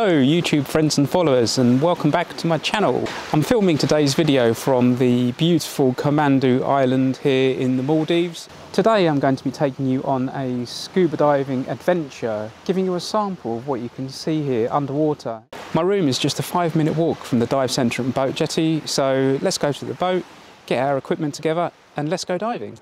Hello YouTube friends and followers and welcome back to my channel. I'm filming today's video from the beautiful Komandoo Island here in the Maldives. Today I'm going to be taking you on a scuba diving adventure, giving you a sample of what you can see here underwater. My room is just a five minute walk from the dive centre and boat jetty, so let's go to the boat, get our equipment together and let's go diving.